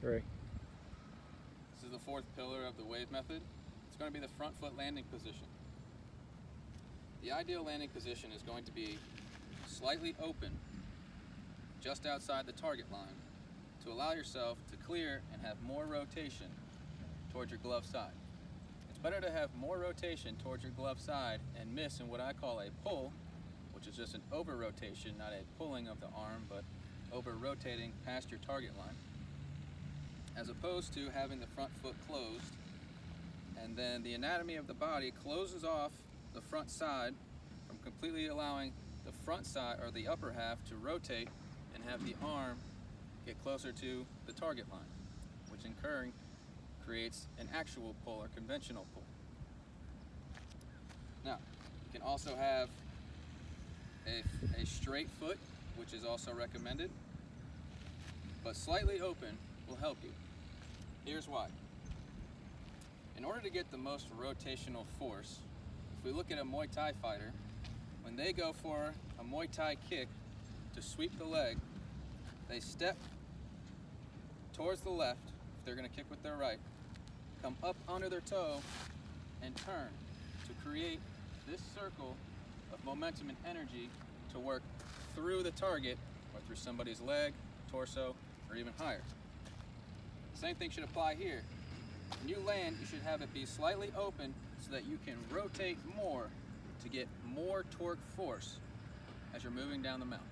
Three. This is the fourth pillar of the wave method. It's going to be the front foot landing position. The ideal landing position is going to be slightly open just outside the target line to allow yourself to clear and have more rotation towards your glove side. It's better to have more rotation towards your glove side and miss in what I call a pull, which is just an over rotation, not a pulling of the arm, but over rotating past your target line, as opposed to having the front foot closed and then the anatomy of the body closes off the front side from completely allowing the front side or the upper half to rotate and have the arm get closer to the target line, which in turn creates an actual pull or conventional pull. Now, you can also have a, a straight foot, which is also recommended, but slightly open will help you. Here's why. In order to get the most rotational force, if we look at a Muay Thai fighter, when they go for a Muay Thai kick to sweep the leg, they step towards the left, if they're gonna kick with their right, come up under their toe and turn to create this circle of momentum and energy to work through the target or through somebody's leg, torso, or even higher. Same thing should apply here. When you land, you should have it be slightly open so that you can rotate more to get more torque force as you're moving down the mount.